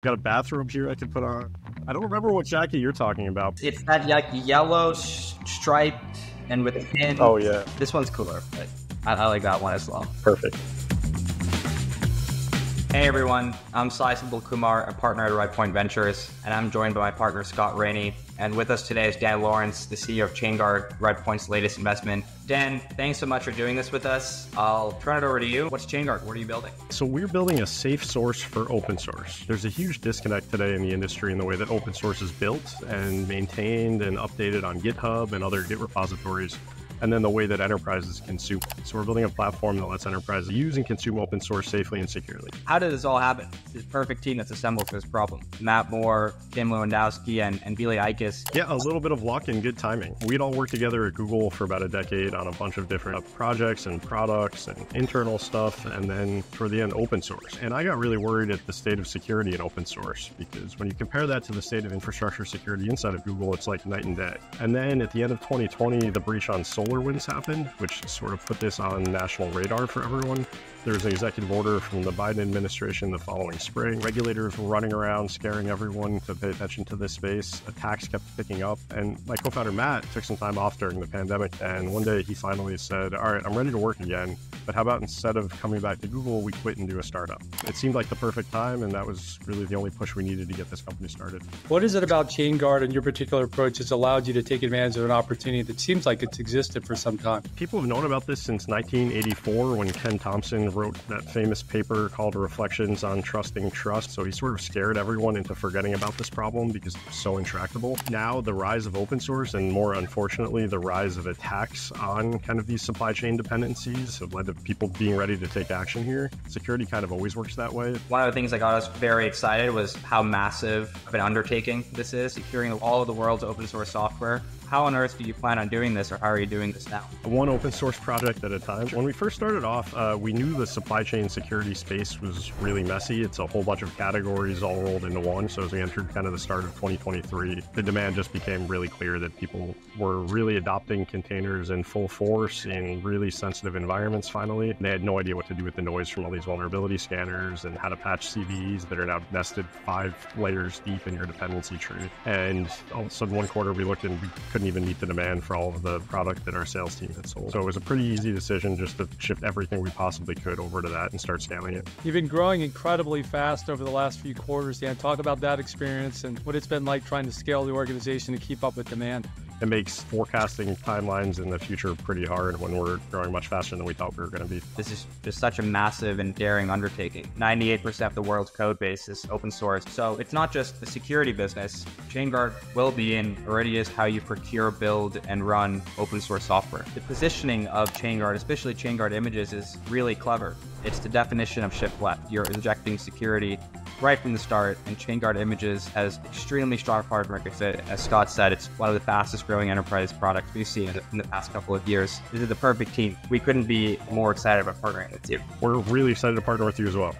Got a bathroom here I can put on. I don't remember what jacket you're talking about. It's that like yellow sh- striped and with a pin. Oh yeah, This one's cooler, but I, I like that one as well. perfect. Hey everyone, I'm Sai Senthilkumar, a partner at Redpoint Ventures, and I'm joined by my partner Scott Raney. And with us today is Dan Lorenc, the CEO of ChainGuard, Redpoint's latest investment. Dan, thanks so much for doing this with us. I'll turn it over to you. What's ChainGuard? What are you building? So we're building a safe source for open source. There's a huge disconnect today in the industry in the way that open source is built and maintained and updated on GitHub and other Git repositories. And then the way that enterprises consume. So we're building a platform that lets enterprises use and consume open source safely and securely. How did this all happen? This perfect team that's assembled for this problem. Matt Moore, Kim Lewandowski, and, and Ville Aikas. Yeah, a little bit of luck and good timing. We'd all worked together at Google for about a decade on a bunch of different projects and products and internal stuff, and then toward the end, open source. And I got really worried at the state of security in open source because when you compare that to the state of infrastructure security inside of Google, it's like night and day. And then at the end of 2020, the breach on SolarWinds happened, which sort of put this on national radar for everyone. There was an executive order from the Biden administration the following spring. Regulators were running around scaring everyone to pay attention to this space. Attacks kept picking up. And my co founder Matt took some time off during the pandemic. And one day he finally said, All right, I'm ready to work again. But how about instead of coming back to Google, we quit and do a startup? It seemed like the perfect time. And that was really the only push we needed to get this company started. What is it about ChainGuard and your particular approach that's allowed you to take advantage of an opportunity that seems like it's existed for some time? People have known about this since 1984 when Ken Thompson wrote that famous paper called Reflections on Trusting Trust. So he sort of scared everyone into forgetting about this problem because it was so intractable. Now, the rise of open source and more unfortunately, the rise of attacks on kind of these supply chain dependencies have led to people being ready to take action here. Security kind of always works that way. One of the things that got us very excited was how massive of an undertaking this is, securing all of the world's open source software. How on earth do you plan on doing this, or how are you doing this now? one open source project at a time. When we first started off, uh, we knew the supply chain security space was really messy. It's a whole bunch of categories all rolled into one. So as we entered kind of the start of 2023, the demand just became really clear that people were really adopting containers in full force in really sensitive environments finally. They had no idea what to do with the noise from all these vulnerability scanners and how to patch CVEs that are now nested five layers deep in your dependency tree. And all of a sudden, one quarter we looked and we couldn't even meet the demand for all of the product that our sales team had sold. So it was a pretty easy decision just to shift everything we possibly could over to that and start scaling it. You've been growing incredibly fast over the last few quarters, Dan. Talk about that experience and what it's been like trying to scale the organization to keep up with demand. It makes forecasting timelines in the future pretty hard when we're growing much faster than we thought we were going to be. This is just such a massive and daring undertaking. 98% of the world's code base is open source. So it's not just the security business. ChainGuard will be and already is how you procure, build, and run open source software. The positioning of ChainGuard, especially ChainGuard images, is really clever. It's the definition of shift left. You're injecting security right from the start, and ChainGuard Images has extremely strong product market fit. As Scott said, it's one of the fastest growing enterprise products we've seen in the past couple of years. This is the perfect team. We couldn't be more excited about partnering with you. We're really excited to partner with you as well.